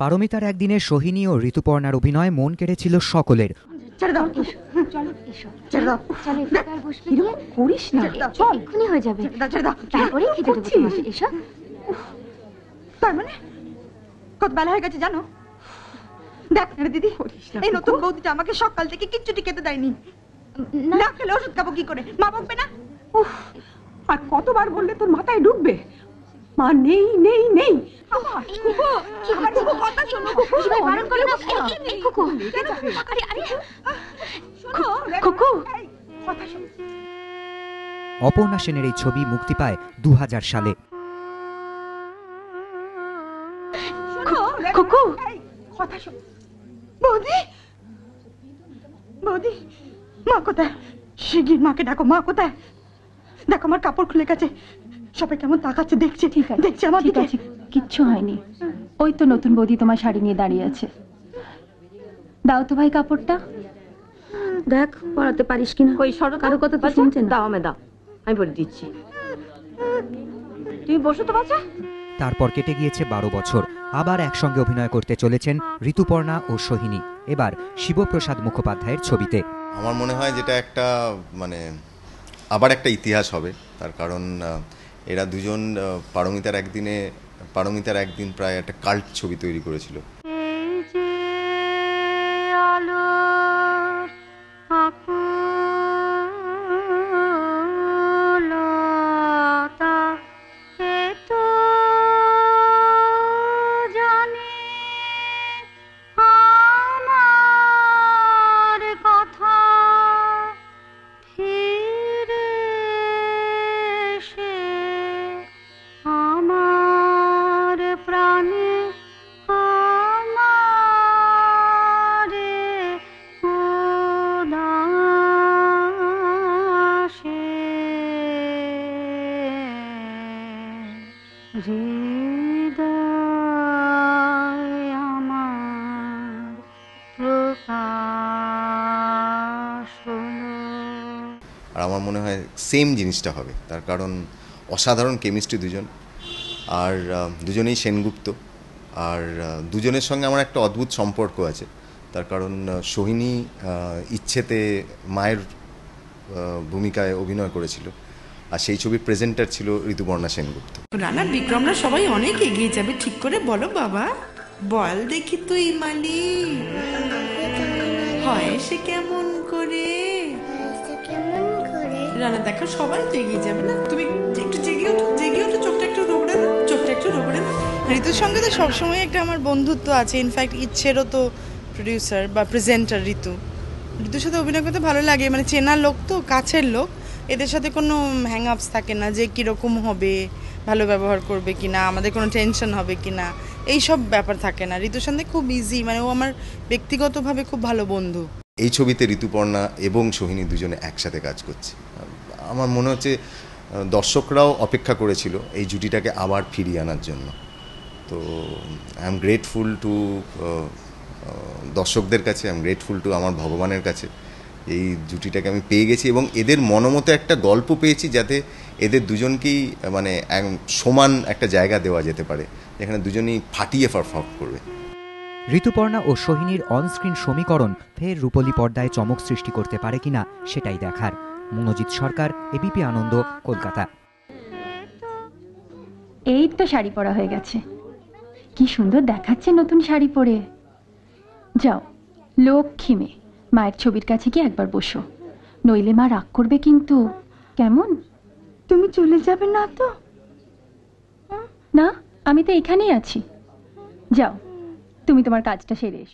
পারমিতার একদিনে সোহিনী ও ঋতুপর্ণার অভিনয় মন কেড়েছিল সকলের। হয়ে মানে? কত বেলা হয়ে গেছে জানো? দেখ দিদি এই নতুন বৌদিটা আমাকে সকাল থেকে কিচ্ছুটি খেতে দেয়নি। না। খেলে ওষুধ খাব কি করে? মা বকবে না? উফ আর কতবার বললে তোর মাথায় ঢুকবে মা নেই নেই নেই। অপর্ণা সেনের এই ছবি মুক্তি পায় দু সালে। কথা শোন। বৌদি বৌদি মা কোথায়? শিগগির মাকে ডাকো মা কোথায়? দেখো আমার কাপড় খুলে গেছে। সবাই কেমন তাকাচ্ছে দেখছে ঠিক আছে দেখছে আমার ঠিক দিকে। আছে কিচ্ছু হয়নি। ওই তো নতুন বৌদি তোমার শাড়ি নিয়ে দাঁড়িয়ে আছে। দাও তো ভাই কাপড়টা। দেখ পড়াতে পারিস কিনা। ওই সরো কারও কথা তো বাচ্চা, শুনছে না। দাও আমি দাও। আমি বলে দিচ্ছি। তুমি বসো তো বাচ্চা তারপর কেটে গিয়েছে বারো বছর। আবার একসঙ্গে অভিনয় করতে চলেছেন ঋতুপর্ণা ও সোহিনী। এবার শিবপ্রসাদ মুখোপাধ্যায়ের ছবিতে। আমার মনে হয় যেটা একটা মানে আবার একটা ইতিহাস হবে। তার কারণ এরা দুজন পারমিতার একদিনে পারমিতার একদিন প্রায় একটা কাল্ট ছবি তৈরি করেছিল। আর আমার মনে হয় সেম জিনিসটা হবে। তার কারণ অসাধারণ কেমিস্ট্রি দুজন। আর দুজনেই সেনগুপ্ত। আর দুজনের সঙ্গে আমার একটা অদ্ভুত সম্পর্ক আছে। তার কারণ সোহিনী ইচ্ছেতে মায়ের ভূমিকায় অভিনয় করেছিল। আর সেই ছবির প্রেজেন্টার ছিল ঋতুপর্ণা সেনগুপ্ত। রানা বিক্রমরা সবাই অনেক এগিয়ে যাবে ঠিক করে বলো বাবা। বল দেখি তুই মালিক হয় সে কেমন করে? রানা দেখো সবাই তো এগিয়ে যাবে না। তুমি একটু জেগে ওঠো জেগে ওঠো চোখটা একটু রোগড়ে দাও চোখটা একটু রোগড়ে দাও ঋতুর সঙ্গে তো সবসময় একটা আমার বন্ধুত্ব আছে। ইনফ্যাক্ট ইচ্ছেরও তো প্রডিউসার বা প্রেজেন্টার ঋতু। ঋতুর সাথে অভিনয় করতে ভালো লাগে। মানে চেনা লোক তো কাছের লোক। এদের সাথে কোনো হ্যাং আপস থাকে না যে কীরকম হবে, ভালো ব্যবহার করবে কি না আমাদের কোনো টেনশন হবে কি না এই সব ব্যাপার থাকে না। ঋতুর সঙ্গে খুব ইজি মানে ও আমার ব্যক্তিগতভাবে খুব ভালো বন্ধু। এই ছবিতে ঋতুপর্ণা এবং সোহিনী দুজনে একসাথে কাজ করছে। আমার মনে হচ্ছে, দর্শকরাও অপেক্ষা করেছিল এই জুটিটাকে আবার ফিরিয়ে আনার জন্য। তো আই এম গ্রেটফুল টু দর্শকদের কাছে আই এম গ্রেটফুল টু আমার ভগবানের কাছে। এই জুটিটাকে আমি পেয়ে গেছি এবং এদের মনোমতো একটা গল্প পেয়েছি যাতে এদের দুজনকেই মানে এক- সমান একটা জায়গা দেওয়া যেতে পারে যেখানে দুজনেই ফাটিয়ে পারফর্ম করবে। ঋতুপর্ণা ও সোহিনীর অনস্ক্রিন সমীকরণ ফের রূপলী পর্দায় চমক সৃষ্টি করতে পারে কিনা সেটাই দেখার। মনোজিৎ সরকার এবিপি আনন্দ কলকাতা। এই তো শাড়ি পরা হয়ে গেছে। কি সুন্দর দেখাচ্ছে নতুন শাড়ি পরে। যাও লক্ষ্মী মেয়ে। মায়ের ছবির কাছে গিয়ে একবার বসো। নইলে মা রাগ করবে কিন্তু কেমন? তুমি চলে যাবে না তো? না আমি তো এখানেই আছি। যাও তুমি তোমার কাজটা সেরে এসো।